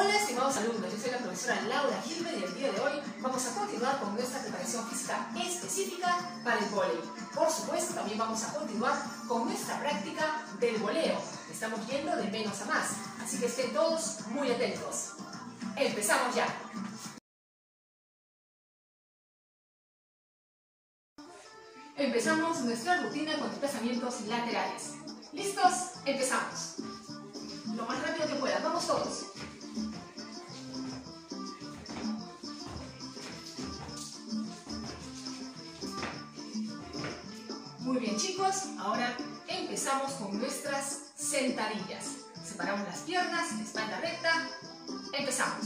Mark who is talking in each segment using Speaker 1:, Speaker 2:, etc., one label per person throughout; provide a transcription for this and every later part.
Speaker 1: Hola estimados alumnos, yo soy la profesora Laura Gilbert y el día de hoy vamos a continuar con nuestra preparación física específica para el volei. Por supuesto, también vamos a continuar con nuestra práctica del voleo. Estamos yendo de menos a más, así que estén todos muy atentos. Empezamos ya. Empezamos nuestra rutina con desplazamientos laterales. ¿Listos? Empezamos. Lo más rápido que puedan. Vamos todos. Muy bien chicos, ahora empezamos con nuestras sentadillas. Separamos las piernas, espalda recta. Empezamos.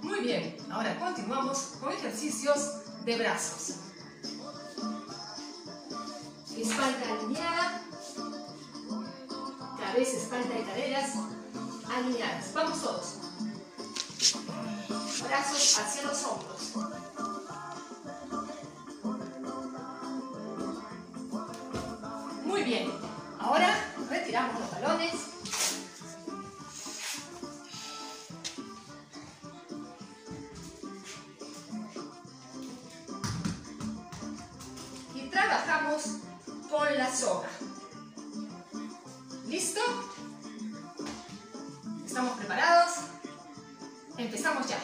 Speaker 1: Muy bien, ahora continuamos con ejercicios de brazos. Espalda alineada, cabeza, espalda y caderas alineadas. Vamos todos. Brazos hacia los hombros. Muy bien. Ahora retiramos los balones. Y trabajamos con la soga. ¿Listo? ¿Estamos preparados? Empezamos ya.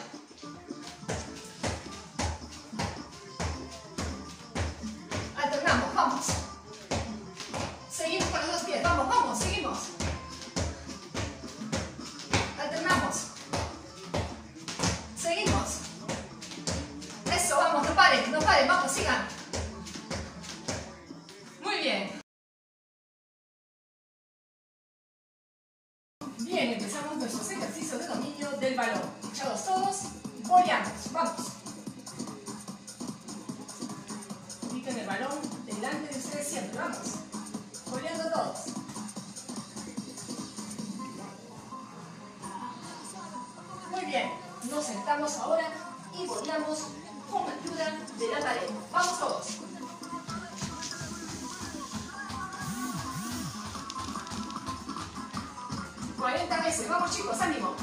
Speaker 1: Bien, empezamos nuestros ejercicios de dominio del balón. Echados todos, boleamos, vamos. Ubiquen el balón delante de ustedes siempre, vamos. Boleando todos. Muy bien, nos sentamos ahora y boleamos con ayuda de la pared. Vamos todos. ¡40 veces! ¡Vamos chicos, ánimo!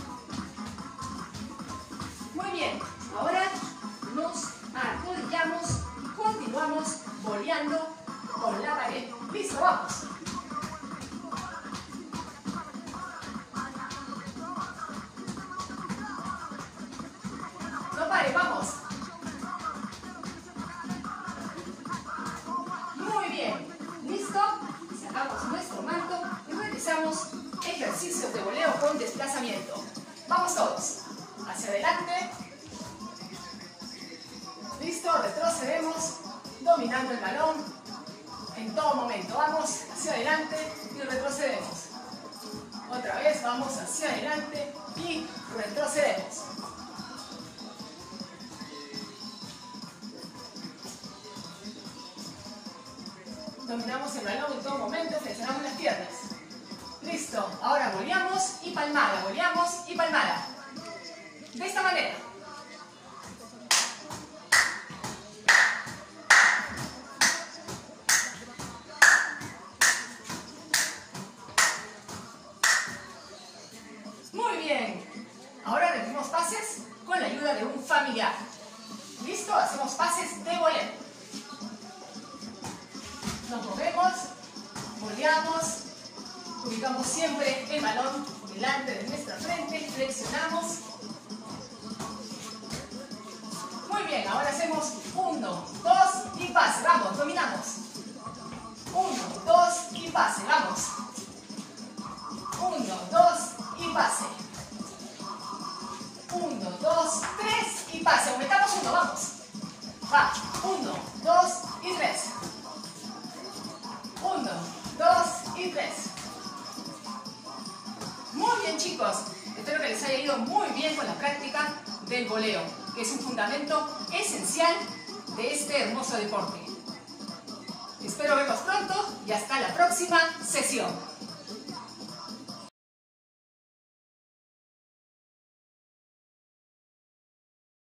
Speaker 1: Dominando el balón en todo momento. Vamos hacia adelante y retrocedemos. Otra vez vamos hacia adelante y retrocedemos. Dominamos el balón en todo momento, flexionamos las piernas. Listo, ahora boleamos y palmada, boleamos y palmada. De esta manera. ¿Listo? Hacemos pases de voleo. Nos movemos, boleamos, ubicamos siempre el balón delante de nuestra frente, flexionamos. Muy bien, ahora hacemos uno, dos y pase, vamos, dominamos. Uno, dos y pase, vamos. Uno, dos y pase. Pase. Aumentamos uno, vamos. Va, uno, dos y tres. Uno, dos y tres. Muy bien chicos, espero que les haya ido muy bien con la práctica del voleo, que es un fundamento esencial de este hermoso deporte. Espero verlos pronto y hasta la próxima sesión.